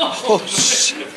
oh, shit.